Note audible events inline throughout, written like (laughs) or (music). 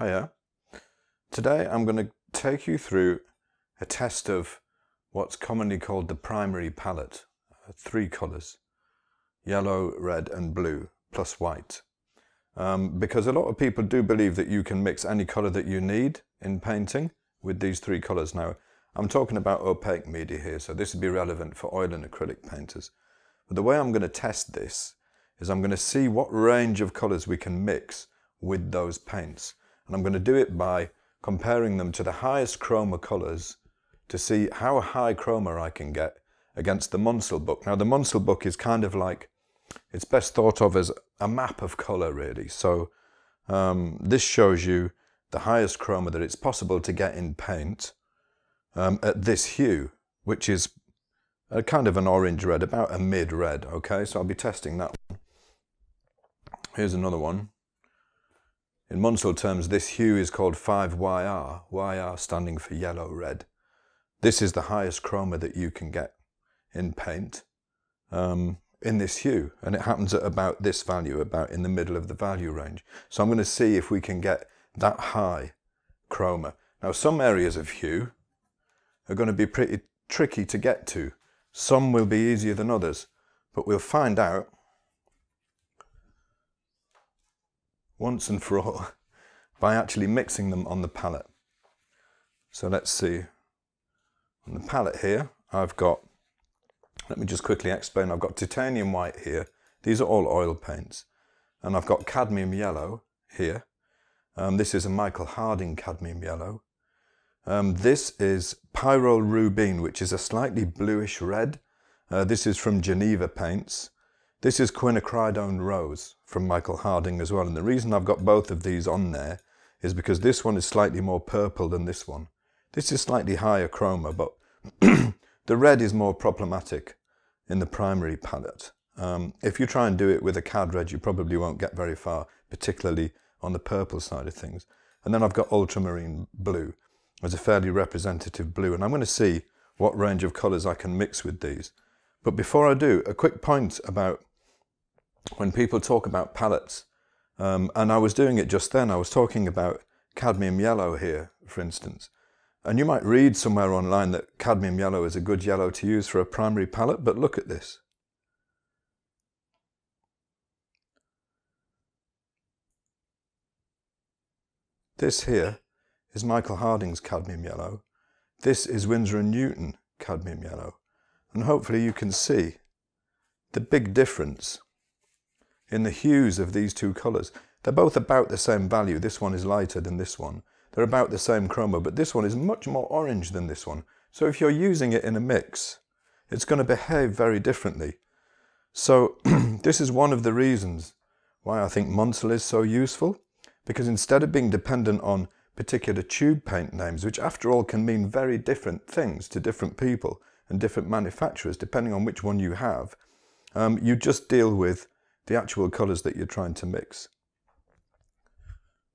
Hiya. Today I'm going to take you through a test of what's commonly called the primary palette. Uh, three colours, yellow, red and blue, plus white. Um, because a lot of people do believe that you can mix any colour that you need in painting with these three colours. Now, I'm talking about opaque media here, so this would be relevant for oil and acrylic painters. But the way I'm going to test this is I'm going to see what range of colours we can mix with those paints. And I'm going to do it by comparing them to the highest chroma colours to see how high chroma I can get against the Munsell book. Now the Munsell book is kind of like, it's best thought of as a map of colour really. So um, this shows you the highest chroma that it's possible to get in paint um, at this hue, which is a kind of an orange red, about a mid red. Okay, so I'll be testing that one. Here's another one. In Munsell terms, this hue is called 5YR, YR standing for yellow red. This is the highest chroma that you can get in paint um, in this hue, and it happens at about this value, about in the middle of the value range. So I'm going to see if we can get that high chroma. Now, some areas of hue are going to be pretty tricky to get to. Some will be easier than others, but we'll find out once and for all (laughs) by actually mixing them on the palette. So let's see. On the palette here, I've got, let me just quickly explain, I've got titanium white here. These are all oil paints. And I've got cadmium yellow here. Um, this is a Michael Harding cadmium yellow. Um, this is Pyrrole Rubine, which is a slightly bluish red. Uh, this is from Geneva Paints. This is quinacridone rose from Michael Harding as well. And the reason I've got both of these on there is because this one is slightly more purple than this one. This is slightly higher chroma, but (clears throat) the red is more problematic in the primary palette. Um, if you try and do it with a cad red, you probably won't get very far, particularly on the purple side of things. And then I've got ultramarine blue as a fairly representative blue. And I'm going to see what range of colours I can mix with these. But before I do, a quick point about when people talk about palettes, um, and I was doing it just then, I was talking about cadmium yellow here, for instance. And you might read somewhere online that cadmium yellow is a good yellow to use for a primary palette, but look at this. This here is Michael Harding's cadmium yellow. This is Winsor & Newton cadmium yellow. And hopefully you can see the big difference in the hues of these two colours. They're both about the same value. This one is lighter than this one. They're about the same chroma, but this one is much more orange than this one. So if you're using it in a mix, it's going to behave very differently. So (clears throat) this is one of the reasons why I think Munsell is so useful, because instead of being dependent on particular tube paint names, which after all can mean very different things to different people and different manufacturers, depending on which one you have, um, you just deal with the actual colours that you're trying to mix.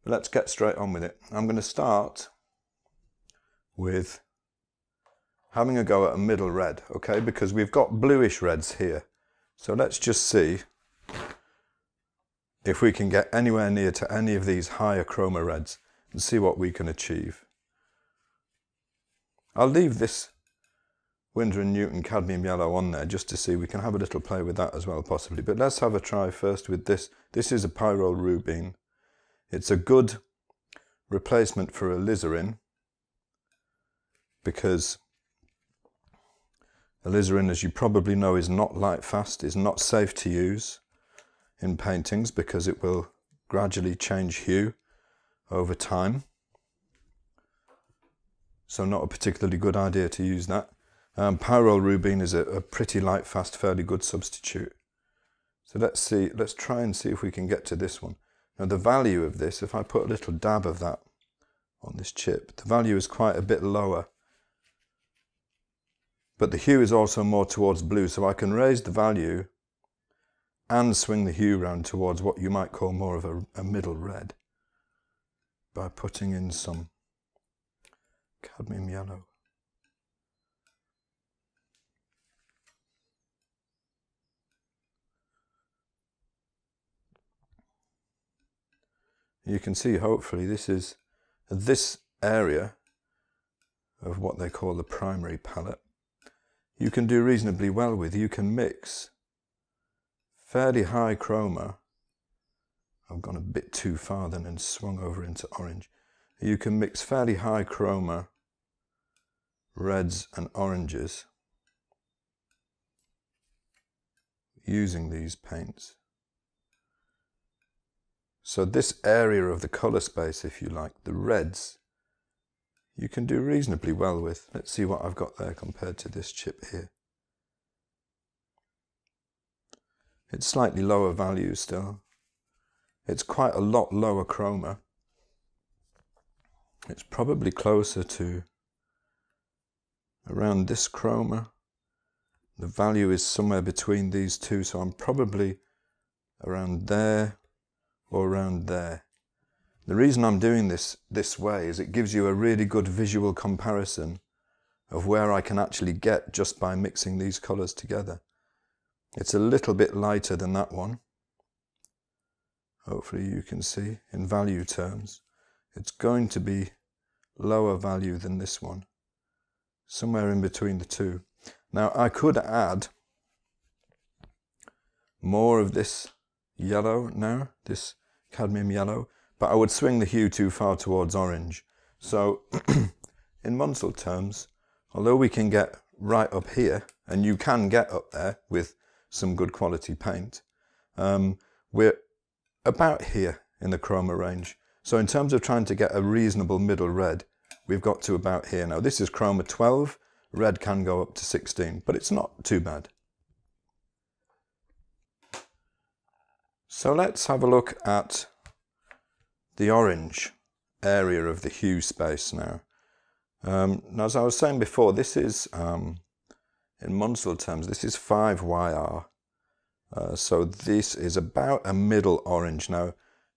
But let's get straight on with it. I'm going to start with having a go at a middle red, okay, because we've got bluish reds here. So let's just see if we can get anywhere near to any of these higher chroma reds and see what we can achieve. I'll leave this Winsor & Newton cadmium yellow on there just to see. We can have a little play with that as well possibly. But let's have a try first with this. This is a Pyrrole Rubine. It's a good replacement for alizarin because alizarin, as you probably know, is not light fast, is not safe to use in paintings because it will gradually change hue over time. So not a particularly good idea to use that. Um, Pyrrole Rubine is a, a pretty light, fast, fairly good substitute. So let's see, let's try and see if we can get to this one. Now the value of this, if I put a little dab of that on this chip, the value is quite a bit lower. But the hue is also more towards blue, so I can raise the value and swing the hue round towards what you might call more of a, a middle red by putting in some cadmium yellow. You can see hopefully this is this area of what they call the primary palette. You can do reasonably well with. You can mix fairly high chroma. I've gone a bit too far then and swung over into orange. You can mix fairly high chroma reds and oranges using these paints. So this area of the colour space, if you like, the reds, you can do reasonably well with. Let's see what I've got there compared to this chip here. It's slightly lower value still. It's quite a lot lower chroma. It's probably closer to around this chroma. The value is somewhere between these two, so I'm probably around there or around there. The reason I'm doing this this way is it gives you a really good visual comparison of where I can actually get just by mixing these colours together. It's a little bit lighter than that one. Hopefully you can see in value terms. It's going to be lower value than this one somewhere in between the two. Now I could add more of this yellow now, this cadmium yellow, but I would swing the hue too far towards orange. So (clears throat) in Munsell terms, although we can get right up here, and you can get up there with some good quality paint, um, we're about here in the chroma range. So in terms of trying to get a reasonable middle red, we've got to about here. Now this is chroma 12, red can go up to 16, but it's not too bad. So let's have a look at the orange area of the hue space now. Um, now as I was saying before, this is, um, in Munsell terms, this is 5YR. Uh, so this is about a middle orange. Now,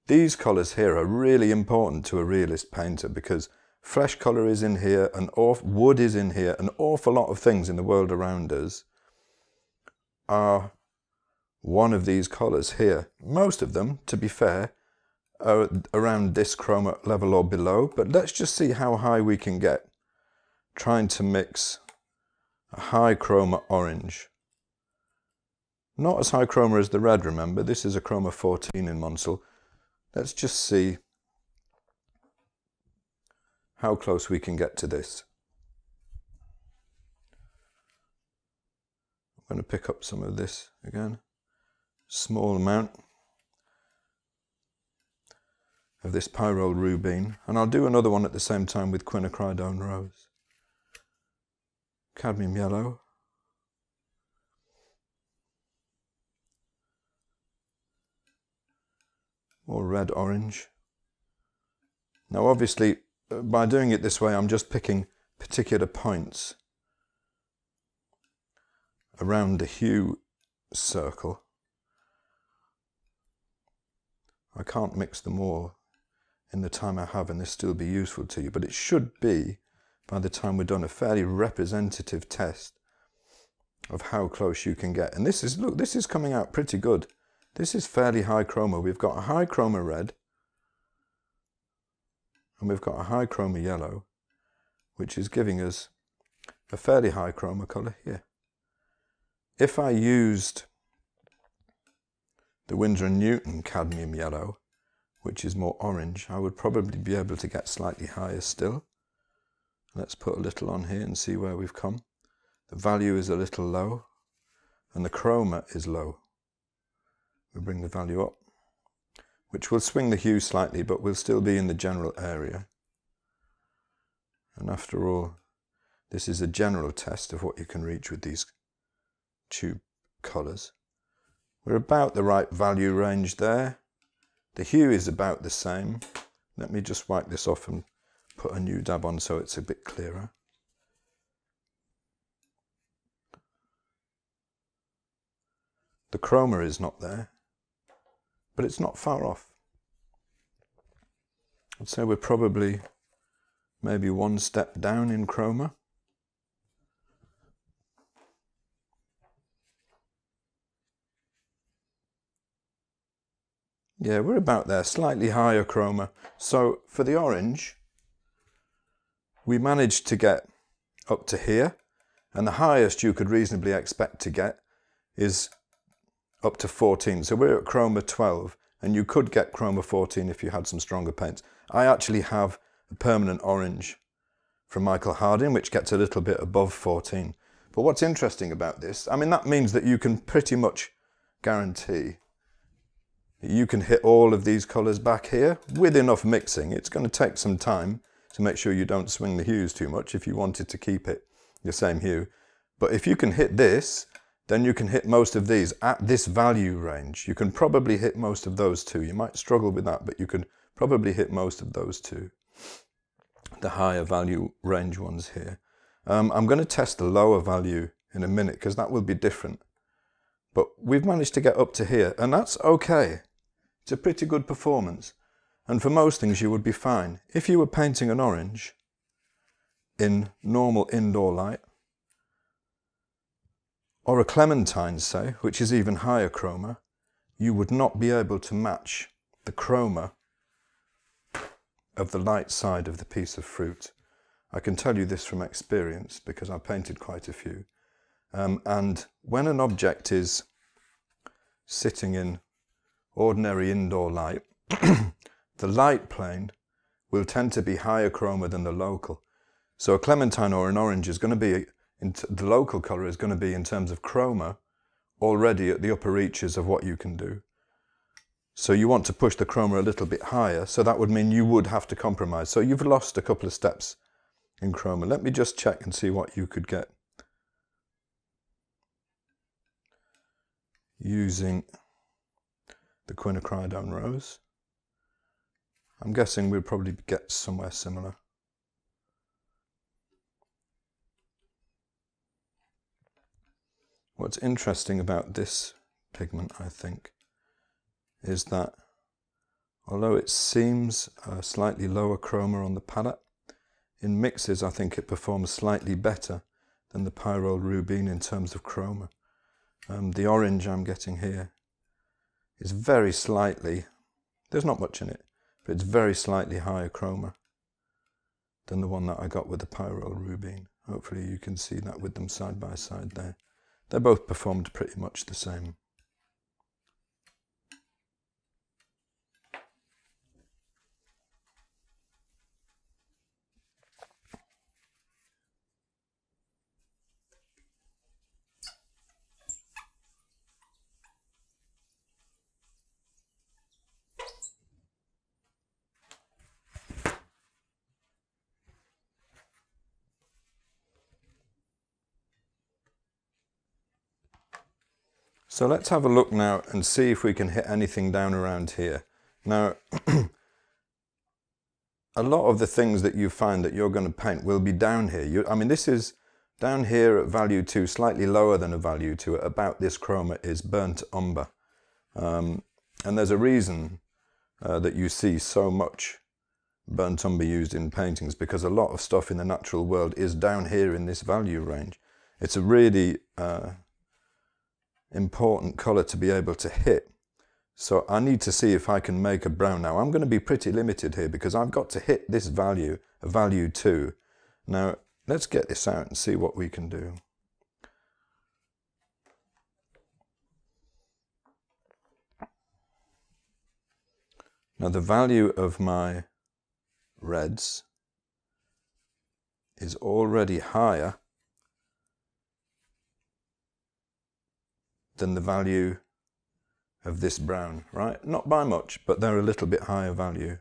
these colours here are really important to a realist painter because flesh colour is in here, and wood is in here, an awful lot of things in the world around us are one of these colours here. Most of them, to be fair, are around this chroma level or below, but let's just see how high we can get trying to mix a high chroma orange. Not as high chroma as the red, remember, this is a chroma 14 in Munsell. Let's just see how close we can get to this. I'm going to pick up some of this again, small amount of this Pyrrole Rubine, and I'll do another one at the same time with Quinacridone Rose. Cadmium Yellow. Or Red Orange. Now obviously uh, by doing it this way, I'm just picking particular points around the hue circle. I can't mix them all in the time I have and this still be useful to you, but it should be, by the time we're done, a fairly representative test of how close you can get. And this is, look, this is coming out pretty good. This is fairly high chroma. We've got a high chroma red, and we've got a high chroma yellow, which is giving us a fairly high chroma colour here. If I used the Winsor & Newton cadmium yellow, which is more orange, I would probably be able to get slightly higher still. Let's put a little on here and see where we've come. The value is a little low, and the chroma is low. We bring the value up which will swing the hue slightly, but we'll still be in the general area. And after all, this is a general test of what you can reach with these tube colours. We're about the right value range there. The hue is about the same. Let me just wipe this off and put a new dab on so it's a bit clearer. The chroma is not there but it's not far off. I'd say we're probably maybe one step down in chroma. Yeah, we're about there, slightly higher chroma. So for the orange, we managed to get up to here, and the highest you could reasonably expect to get is up to 14. So we're at chroma 12, and you could get chroma 14 if you had some stronger paints. I actually have a permanent orange from Michael Harding, which gets a little bit above 14. But what's interesting about this, I mean, that means that you can pretty much guarantee you can hit all of these colours back here with enough mixing. It's going to take some time to make sure you don't swing the hues too much if you wanted to keep it the same hue. But if you can hit this, then you can hit most of these at this value range. You can probably hit most of those two. You might struggle with that, but you can probably hit most of those two, the higher value range ones here. Um, I'm going to test the lower value in a minute because that will be different. But we've managed to get up to here, and that's okay. It's a pretty good performance. And for most things you would be fine. If you were painting an orange in normal indoor light, or a clementine say, which is even higher chroma, you would not be able to match the chroma of the light side of the piece of fruit. I can tell you this from experience because I painted quite a few. Um, and when an object is sitting in ordinary indoor light, (clears throat) the light plane will tend to be higher chroma than the local. So a clementine or an orange is going to be, the local colour is going to be in terms of chroma already at the upper reaches of what you can do. So you want to push the chroma a little bit higher, so that would mean you would have to compromise. So you've lost a couple of steps in chroma. Let me just check and see what you could get using the quinacridone rose. I'm guessing we'll probably get somewhere similar. What's interesting about this pigment, I think, is that although it seems a slightly lower chroma on the palette, in mixes I think it performs slightly better than the Pyrrole Rubin in terms of chroma. Um, the orange I'm getting here is very slightly, there's not much in it, but it's very slightly higher chroma than the one that I got with the Pyrrole Rubin. Hopefully you can see that with them side by side there. They both performed pretty much the same. So let's have a look now and see if we can hit anything down around here. Now, (clears throat) a lot of the things that you find that you're going to paint will be down here. You, I mean, this is down here at value 2, slightly lower than a value 2, about this chroma is burnt umber. Um, and there's a reason uh, that you see so much burnt umber used in paintings because a lot of stuff in the natural world is down here in this value range. It's a really uh, important color to be able to hit. So I need to see if I can make a brown. Now I'm going to be pretty limited here because I've got to hit this value, a value 2. Now let's get this out and see what we can do. Now the value of my reds is already higher than the value of this brown, right? Not by much, but they're a little bit higher value.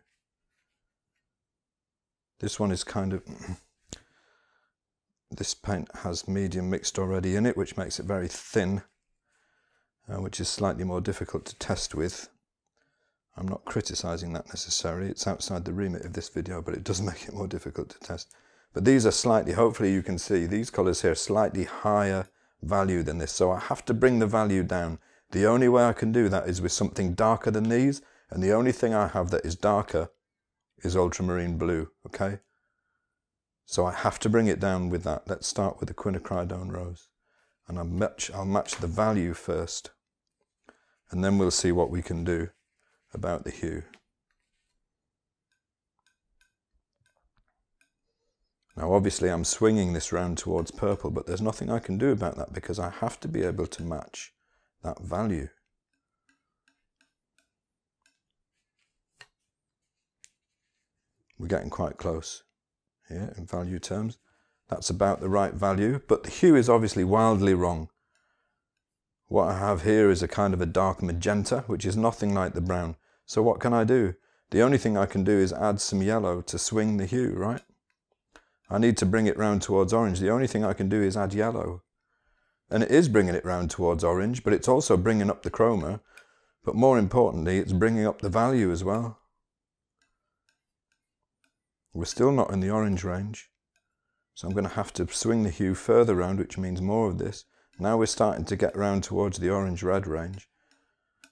This one is kind of, this paint has medium mixed already in it, which makes it very thin, uh, which is slightly more difficult to test with. I'm not criticizing that necessarily, it's outside the remit of this video, but it does (laughs) make it more difficult to test. But these are slightly, hopefully you can see, these colors here slightly higher value than this. So I have to bring the value down. The only way I can do that is with something darker than these. And the only thing I have that is darker is ultramarine blue, okay? So I have to bring it down with that. Let's start with the quinacridone rose. And I'll match, I'll match the value first. And then we'll see what we can do about the hue. Now obviously I'm swinging this round towards purple, but there's nothing I can do about that because I have to be able to match that value. We're getting quite close here in value terms. That's about the right value, but the hue is obviously wildly wrong. What I have here is a kind of a dark magenta, which is nothing like the brown. So what can I do? The only thing I can do is add some yellow to swing the hue, right? I need to bring it round towards orange. The only thing I can do is add yellow. And it is bringing it round towards orange, but it's also bringing up the chroma. But more importantly, it's bringing up the value as well. We're still not in the orange range. So I'm going to have to swing the hue further round, which means more of this. Now we're starting to get round towards the orange-red range.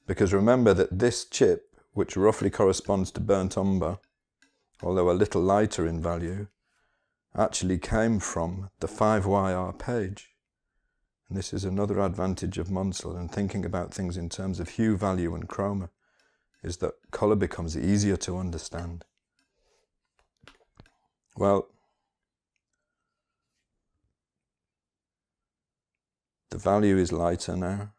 Because remember that this chip, which roughly corresponds to burnt umber, although a little lighter in value, actually came from the 5YR page. And this is another advantage of Munsell and thinking about things in terms of hue, value and chroma, is that colour becomes easier to understand. Well, the value is lighter now.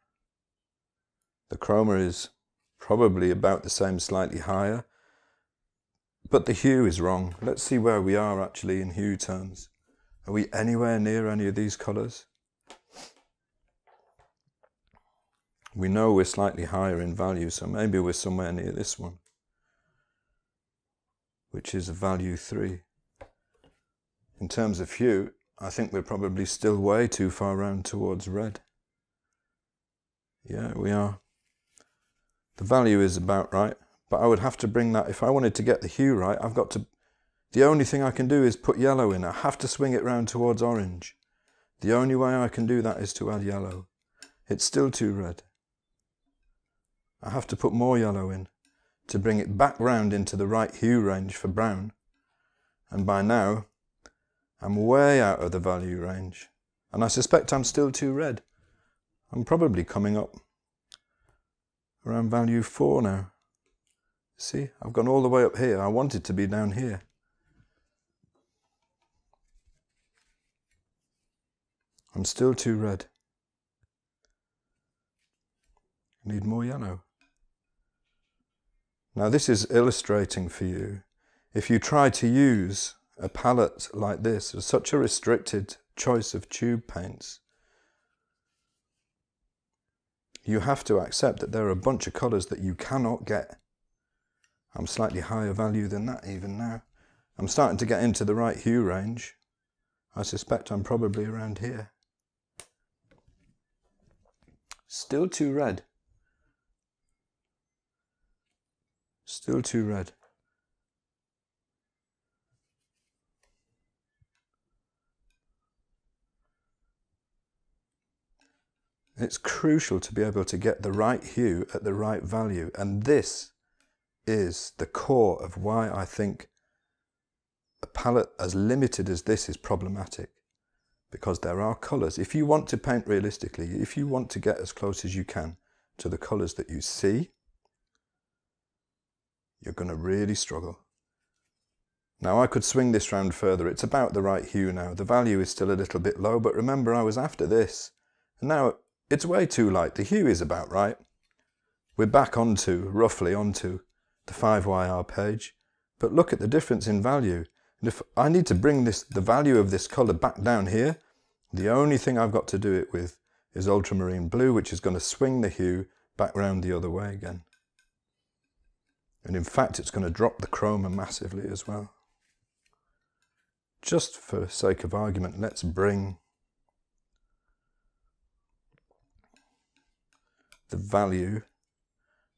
The chroma is probably about the same, slightly higher. But the hue is wrong. Let's see where we are actually in hue terms. Are we anywhere near any of these colours? We know we're slightly higher in value, so maybe we're somewhere near this one, which is a value 3. In terms of hue, I think we're probably still way too far round towards red. Yeah, we are. The value is about right, but I would have to bring that, if I wanted to get the hue right, I've got to, the only thing I can do is put yellow in. I have to swing it round towards orange. The only way I can do that is to add yellow. It's still too red. I have to put more yellow in to bring it back round into the right hue range for brown. And by now, I'm way out of the value range. And I suspect I'm still too red. I'm probably coming up around value 4 now. See, I've gone all the way up here. I wanted to be down here. I'm still too red. I need more yellow. Now this is illustrating for you. If you try to use a palette like this, with such a restricted choice of tube paints, you have to accept that there are a bunch of colours that you cannot get. I'm slightly higher value than that even now. I'm starting to get into the right hue range. I suspect I'm probably around here. Still too red. Still too red. It's crucial to be able to get the right hue at the right value. And this is the core of why I think a palette as limited as this is problematic. Because there are colours. If you want to paint realistically, if you want to get as close as you can to the colours that you see, you're going to really struggle. Now I could swing this round further. It's about the right hue now. The value is still a little bit low, but remember I was after this. And now it's way too light. The hue is about right. We're back onto, roughly onto, the 5YR page, But look at the difference in value. And if I need to bring this, the value of this colour back down here, the only thing I've got to do it with is ultramarine blue, which is going to swing the hue back round the other way again. And in fact, it's going to drop the chroma massively as well. Just for sake of argument, let's bring the value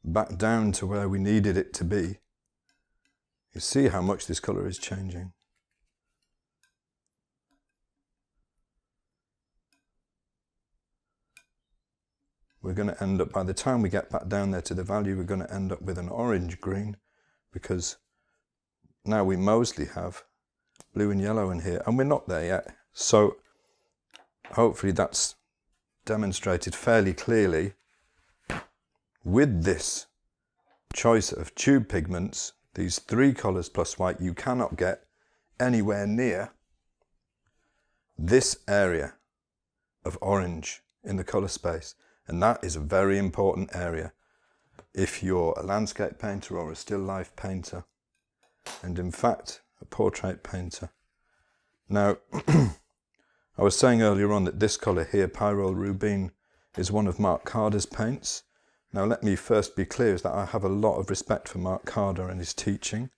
back down to where we needed it to be, you see how much this colour is changing. We're going to end up, by the time we get back down there to the value, we're going to end up with an orange green because now we mostly have blue and yellow in here and we're not there yet. So hopefully that's demonstrated fairly clearly with this choice of tube pigments, these three colours plus white, you cannot get anywhere near this area of orange in the colour space. And that is a very important area if you're a landscape painter or a still life painter. And in fact, a portrait painter. Now, (clears throat) I was saying earlier on that this colour here, Pyrrole Rubin, is one of Mark Carder's paints. Now let me first be clear is that I have a lot of respect for Mark Carder and his teaching.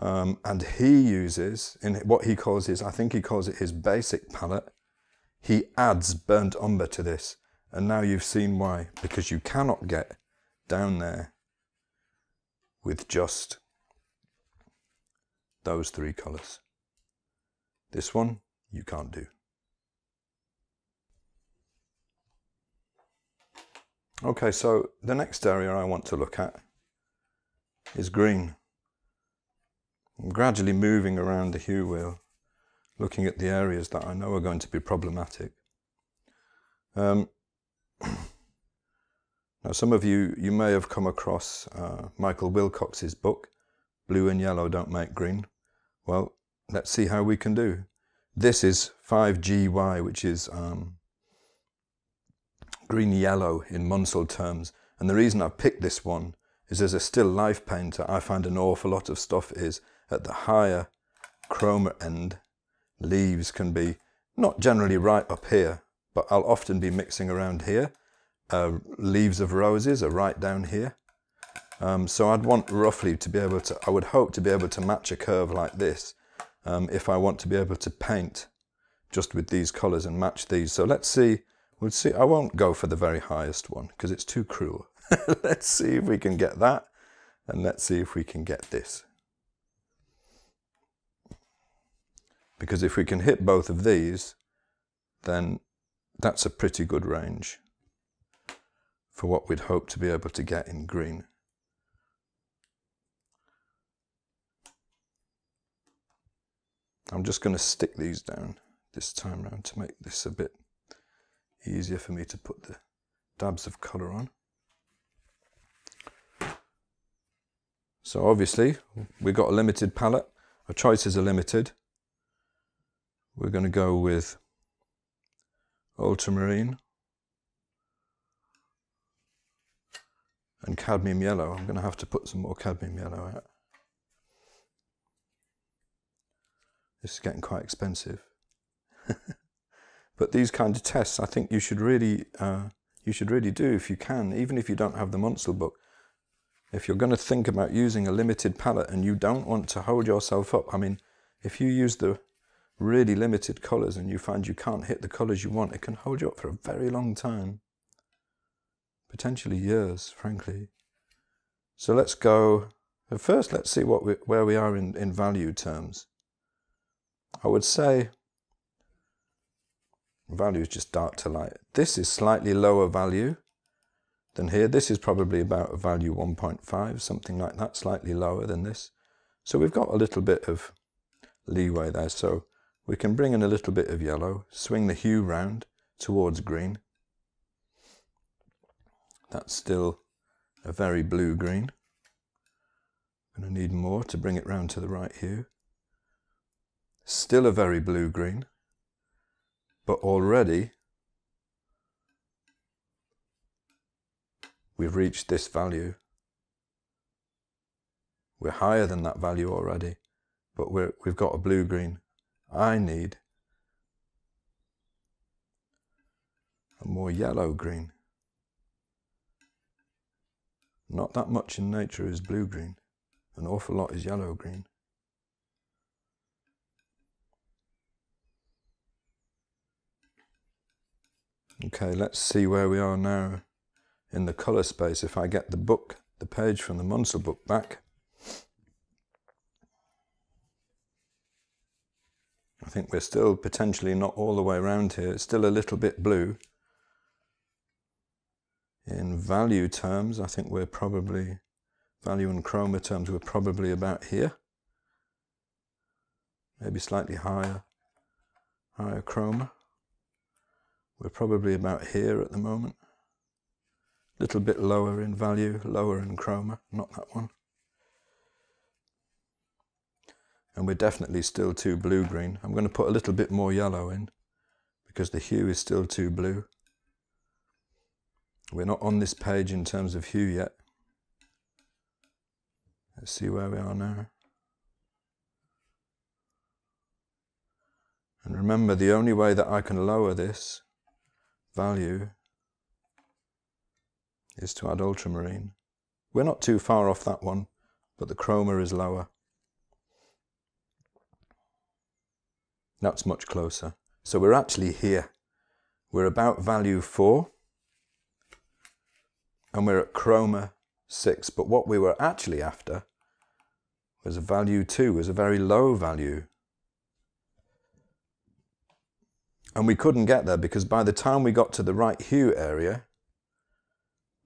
Um, and he uses, in what he calls his, I think he calls it his basic palette, he adds burnt umber to this. And now you've seen why, because you cannot get down there with just those three colours. This one you can't do. Okay, so the next area I want to look at is green. I'm gradually moving around the hue wheel, looking at the areas that I know are going to be problematic. Um, (clears throat) now, some of you, you may have come across uh, Michael Wilcox's book, Blue and Yellow Don't Make Green. Well, let's see how we can do. This is 5GY, which is um, green yellow in Munsell terms. And the reason I picked this one is as a still life painter, I find an awful lot of stuff is at the higher chroma end, leaves can be not generally right up here, but I'll often be mixing around here. Uh, leaves of roses are right down here. Um, so I'd want roughly to be able to, I would hope to be able to match a curve like this um, if I want to be able to paint just with these colours and match these. So let's see We'll see. I won't go for the very highest one because it's too cruel. (laughs) let's see if we can get that. And let's see if we can get this. Because if we can hit both of these, then that's a pretty good range for what we'd hope to be able to get in green. I'm just going to stick these down this time round to make this a bit easier for me to put the dabs of colour on. So obviously we've got a limited palette, our choices are limited. We're going to go with ultramarine and cadmium yellow. I'm going to have to put some more cadmium yellow out. This is getting quite expensive. (laughs) But these kind of tests, I think you should really, uh, you should really do if you can, even if you don't have the Munsell book. If you're going to think about using a limited palette and you don't want to hold yourself up, I mean, if you use the really limited colours and you find you can't hit the colours you want, it can hold you up for a very long time. Potentially years, frankly. So let's go, first let's see what we, where we are in, in value terms. I would say value is just dark to light. This is slightly lower value than here. This is probably about a value 1.5, something like that, slightly lower than this. So we've got a little bit of leeway there. So we can bring in a little bit of yellow, swing the hue round towards green. That's still a very blue green. I'm going to need more to bring it round to the right hue. Still a very blue green but already we've reached this value. We're higher than that value already, but we're, we've got a blue-green. I need a more yellow-green. Not that much in nature is blue-green. An awful lot is yellow-green. Okay, let's see where we are now in the colour space. If I get the book, the page from the Munsell book back, I think we're still potentially not all the way around here. It's still a little bit blue. In value terms, I think we're probably, value and chroma terms, we're probably about here. Maybe slightly higher, higher chroma. We're probably about here at the moment. A little bit lower in value, lower in chroma, not that one. And we're definitely still too blue-green. I'm going to put a little bit more yellow in because the hue is still too blue. We're not on this page in terms of hue yet. Let's see where we are now. And remember, the only way that I can lower this value is to add ultramarine. We're not too far off that one, but the chroma is lower. That's much closer. So we're actually here. We're about value 4 and we're at chroma 6. But what we were actually after was a value 2, was a very low value. And we couldn't get there because by the time we got to the right hue area,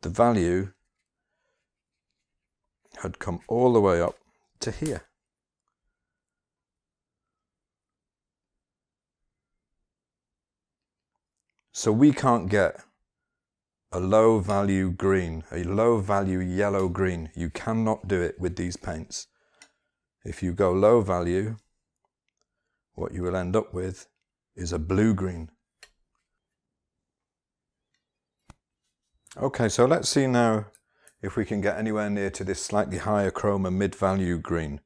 the value had come all the way up to here. So we can't get a low value green, a low value yellow green. You cannot do it with these paints. If you go low value, what you will end up with is a blue green. Okay, so let's see now if we can get anywhere near to this slightly higher chroma mid-value green.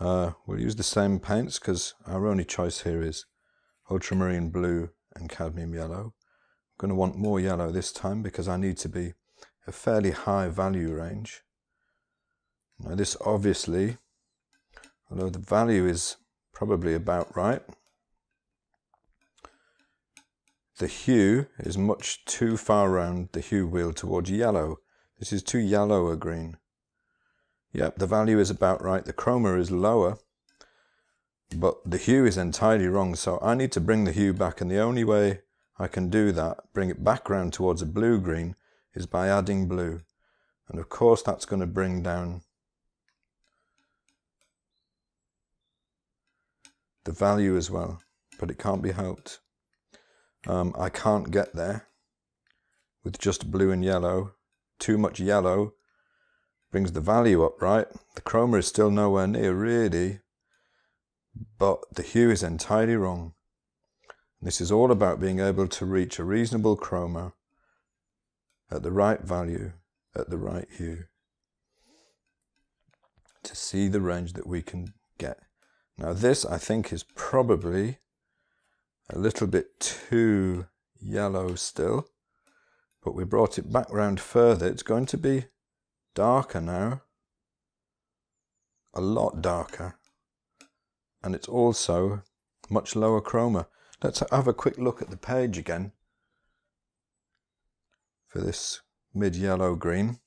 Uh, we'll use the same paints because our only choice here is ultramarine blue and cadmium yellow. I'm going to want more yellow this time because I need to be a fairly high value range. Now this obviously, although the value is probably about right, the hue is much too far around the hue wheel towards yellow. This is too yellow a green. Yep, the value is about right. The chroma is lower, but the hue is entirely wrong. So I need to bring the hue back, and the only way I can do that, bring it back round towards a blue-green, is by adding blue. And of course that's going to bring down the value as well, but it can't be helped. Um, I can't get there with just blue and yellow. Too much yellow brings the value up, right? The chroma is still nowhere near, really, but the hue is entirely wrong. This is all about being able to reach a reasonable chroma at the right value, at the right hue, to see the range that we can get. Now this, I think, is probably a little bit too yellow still, but we brought it back round further. It's going to be darker now, a lot darker, and it's also much lower chroma. Let's have a quick look at the page again for this mid-yellow green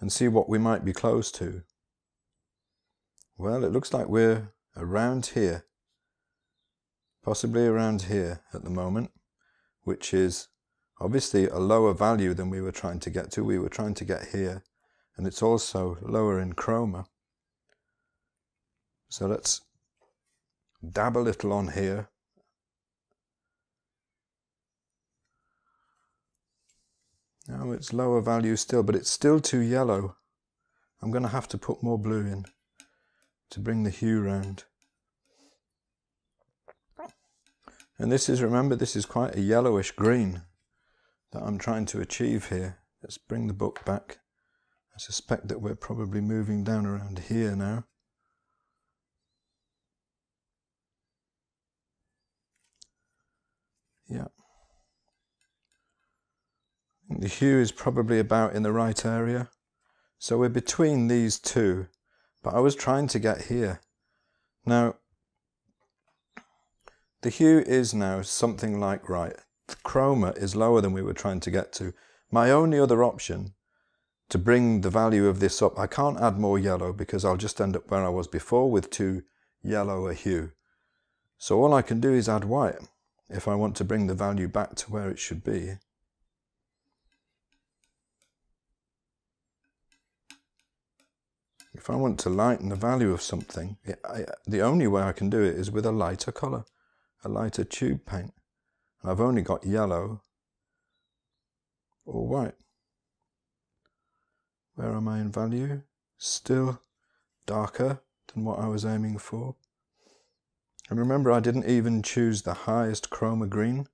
and see what we might be close to. Well, it looks like we're around here, possibly around here at the moment, which is obviously a lower value than we were trying to get to. We were trying to get here, and it's also lower in chroma. So let's dab a little on here Now it's lower value still, but it's still too yellow. I'm going to have to put more blue in to bring the hue round. And this is, remember, this is quite a yellowish green that I'm trying to achieve here. Let's bring the book back. I suspect that we're probably moving down around here now. Yeah. The hue is probably about in the right area. So we're between these two, but I was trying to get here. Now, the hue is now something like right. The chroma is lower than we were trying to get to. My only other option to bring the value of this up, I can't add more yellow because I'll just end up where I was before with too yellow a hue. So all I can do is add white if I want to bring the value back to where it should be. If I want to lighten the value of something, it, I, the only way I can do it is with a lighter colour, a lighter tube paint. And I've only got yellow or white. Where am I in value? Still darker than what I was aiming for. And remember, I didn't even choose the highest chroma green.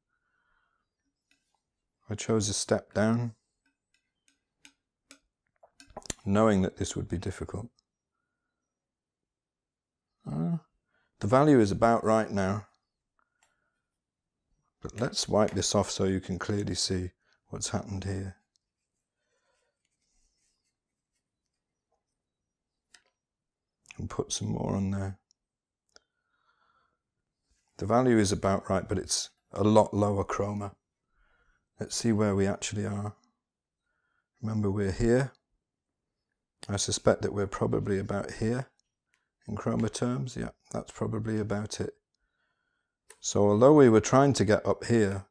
I chose a step down, knowing that this would be difficult. Uh, the value is about right now. But let's wipe this off so you can clearly see what's happened here. And put some more on there. The value is about right, but it's a lot lower chroma. Let's see where we actually are. Remember we're here. I suspect that we're probably about here in chroma terms. Yeah, that's probably about it. So although we were trying to get up here,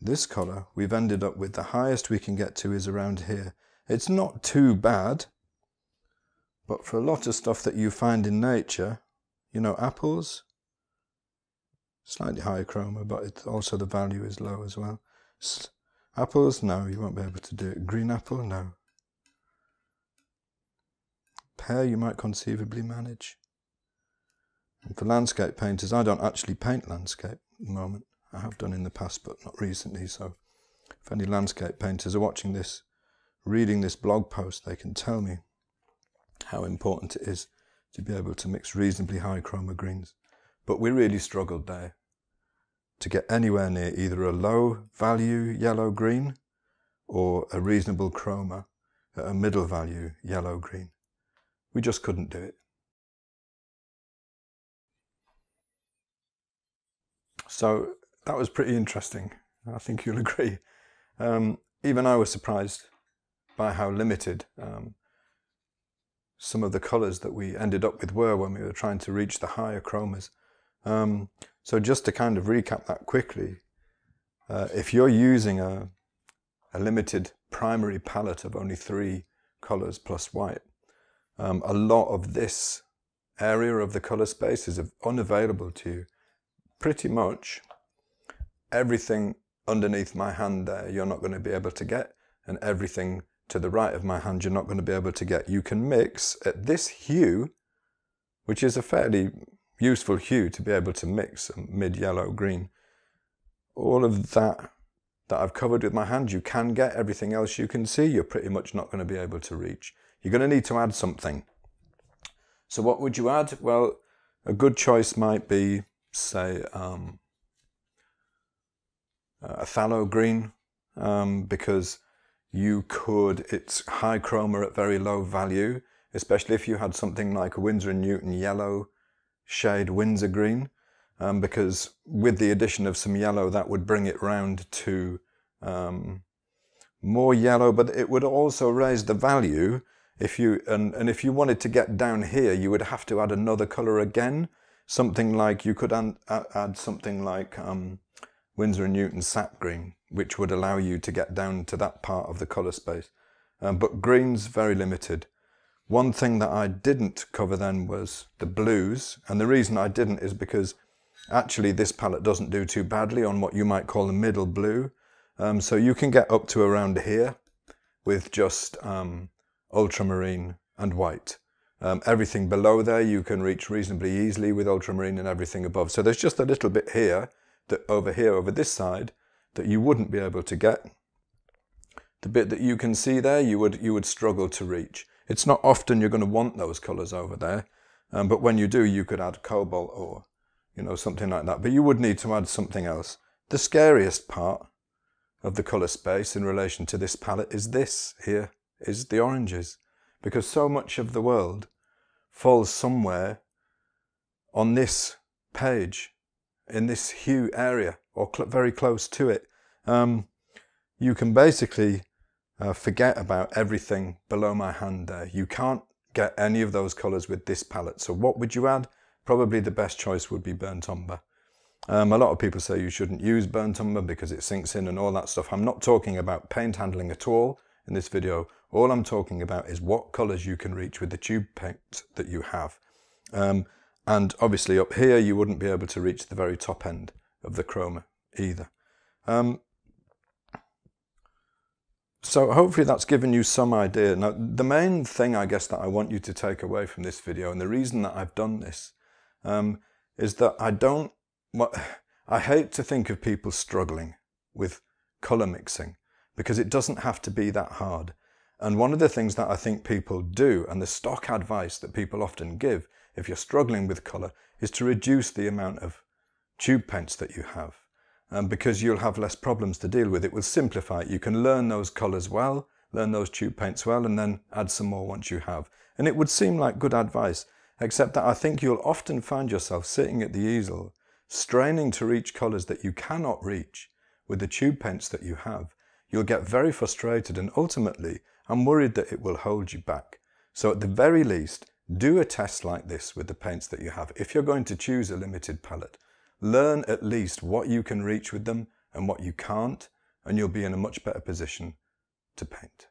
this colour, we've ended up with the highest we can get to is around here. It's not too bad, but for a lot of stuff that you find in nature, you know, apples, slightly higher chroma, but it, also the value is low as well. S apples, no, you won't be able to do it. Green apple, no. Pear, you might conceivably manage. For landscape painters, I don't actually paint landscape at the moment. I have done in the past, but not recently. So if any landscape painters are watching this, reading this blog post, they can tell me how important it is to be able to mix reasonably high chroma greens. But we really struggled there to get anywhere near either a low value yellow green or a reasonable chroma at a middle value yellow green. We just couldn't do it. So that was pretty interesting. I think you'll (laughs) agree. Um, even I was surprised by how limited um, some of the colours that we ended up with were when we were trying to reach the higher chromas. Um, so just to kind of recap that quickly, uh, if you're using a, a, limited primary palette of only three colours plus white, um, a lot of this area of the colour space is unavailable to you pretty much everything underneath my hand there you're not going to be able to get and everything to the right of my hand you're not going to be able to get. You can mix at this hue, which is a fairly useful hue to be able to mix mid-yellow green. All of that that I've covered with my hand, you can get everything else you can see, you're pretty much not going to be able to reach. You're going to need to add something. So what would you add? Well, a good choice might be say um, a phthalo green um, because you could, it's high chroma at very low value, especially if you had something like a Winsor & Newton yellow shade Winsor green, um, because with the addition of some yellow, that would bring it round to um, more yellow, but it would also raise the value. If you, and, and if you wanted to get down here, you would have to add another color again something like you could add, add something like um, Winsor & Newton sap green, which would allow you to get down to that part of the colour space. Um, but green's very limited. One thing that I didn't cover then was the blues, and the reason I didn't is because actually this palette doesn't do too badly on what you might call the middle blue. Um, so you can get up to around here with just um, ultramarine and white. Um, everything below there you can reach reasonably easily with ultramarine and everything above. So there's just a little bit here, that over here, over this side, that you wouldn't be able to get. The bit that you can see there, you would, you would struggle to reach. It's not often you're going to want those colours over there, um, but when you do, you could add cobalt or, you know, something like that. But you would need to add something else. The scariest part of the colour space in relation to this palette is this here, is the oranges. Because so much of the world falls somewhere on this page, in this hue area, or cl very close to it. Um, you can basically uh, forget about everything below my hand there. You can't get any of those colours with this palette. So what would you add? Probably the best choice would be burnt umber. Um, a lot of people say you shouldn't use burnt umber because it sinks in and all that stuff. I'm not talking about paint handling at all in this video. All I'm talking about is what colours you can reach with the tube paint that you have. Um, and obviously up here you wouldn't be able to reach the very top end of the chroma either. Um, so hopefully that's given you some idea. Now, the main thing I guess that I want you to take away from this video, and the reason that I've done this, um, is that I don't, what, (sighs) I hate to think of people struggling with colour mixing because it doesn't have to be that hard. And one of the things that I think people do, and the stock advice that people often give if you're struggling with colour, is to reduce the amount of tube paints that you have um, because you'll have less problems to deal with. It will simplify it. You can learn those colours well, learn those tube paints well, and then add some more once you have. And it would seem like good advice, except that I think you'll often find yourself sitting at the easel, straining to reach colours that you cannot reach with the tube paints that you have. You'll get very frustrated and ultimately I'm worried that it will hold you back. So at the very least, do a test like this with the paints that you have. If you're going to choose a limited palette, Learn at least what you can reach with them and what you can't, and you'll be in a much better position to paint.